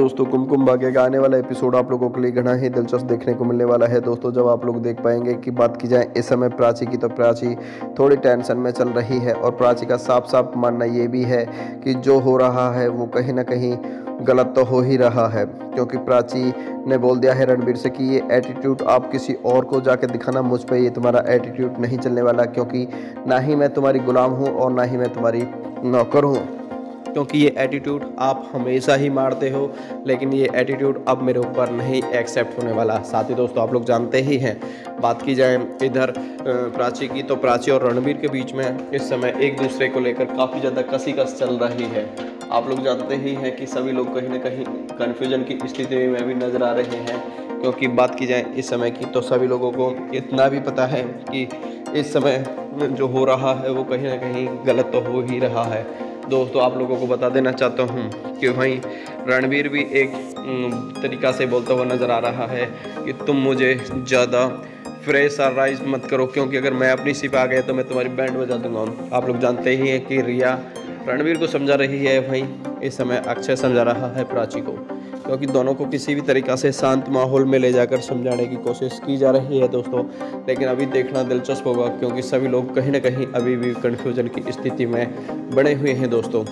दोस्तों कुमकुम भाग्य का आने वाला एपिसोड आप लोगों के लिए घना ही दिलचस्प देखने को मिलने वाला है। दोस्तों, जब आप लोग देख पाएँगे कि बात की जाए इस समय प्राची की तो प्राची थोड़ी टेंशन में चल रही है और प्राची का साफ़ साफ़ मानना ये भी है कि जो हो रहा है, वो कहीं ना कहीं गलत तो हो ही रहा है। क्योंकि प्राची ने बोल दिया है रणबीर से कि ये एटीट्यूड आप किसी और को जाके दिखाना, मुझ पर ये तुम्हारा एटीट्यूड नहीं चलने वाला, क्योंकि ना ही मैं तुम्हारी गुलाम हूँ और ना ही मैं तुम्हारी नौकर हूँ। क्योंकि ये एटीट्यूड आप हमेशा ही मारते हो, लेकिन ये एटीट्यूड अब मेरे ऊपर नहीं एक्सेप्ट होने वाला। साथ ही दोस्तों, आप लोग जानते ही हैं। बात की जाए इधर प्राची की तो प्राची और रणबीर के बीच में इस समय एक दूसरे को लेकर काफ़ी ज़्यादा कसी कस चल रही है। आप लोग जानते ही हैं कि सभी लोग कहीं ना कहीं कन्फ्यूज़न की स्थिति में भी नज़र आ रहे हैं। क्योंकि बात की जाए इस समय की तो सभी लोगों को इतना भी पता है कि इस समय जो हो रहा है, वो कहीं ना कहीं गलत तो हो ही रहा है। दोस्तों, आप लोगों को बता देना चाहता हूँ कि भाई रणवीर भी एक तरीका से बोलता हुआ नज़र आ रहा है कि तुम मुझे ज़्यादा फ्रेश राइज मत करो, क्योंकि अगर मैं अपनी सिप आ गया तो मैं तुम्हारी बैंड बजा दूँगा। आप लोग जानते ही हैं कि रिया रणवीर को समझा रही है भाई इस समय अक्षय समझा रहा है प्राची को। क्योंकि दोनों को किसी भी तरीक़ा से शांत माहौल में ले जाकर समझाने की कोशिश की जा रही है दोस्तों। लेकिन अभी देखना दिलचस्प होगा, क्योंकि सभी लोग कहीं ना कहीं अभी भी कन्फ्यूज़न की स्थिति में बने हुए हैं दोस्तों।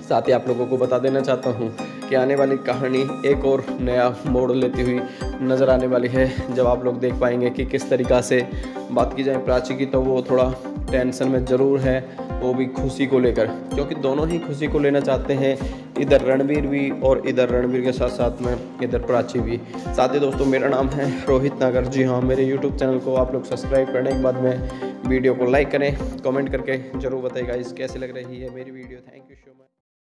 साथ ही आप लोगों को बता देना चाहता हूँ कि आने वाली कहानी एक और नया मोड़ लेती हुई नज़र आने वाली है। जब आप लोग देख पाएँगे कि किस तरीक़ा से बात की जाए प्राची की तो वो थोड़ा टेंशन में ज़रूर है, वो भी खुशी को लेकर। क्योंकि दोनों ही खुशी को लेना चाहते हैं, इधर रणबीर भी और इधर रणबीर के साथ साथ में इधर प्राची भी। साथ ही दोस्तों, मेरा नाम है रोहित नागर। जी हाँ मेरे यूट्यूब चैनल को आप लोग सब्सक्राइब करने के बाद में वीडियो को लाइक करें कमेंट करके ज़रूर बताएगा इस कैसे लग रही है मेरी video thank you so much